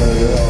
seems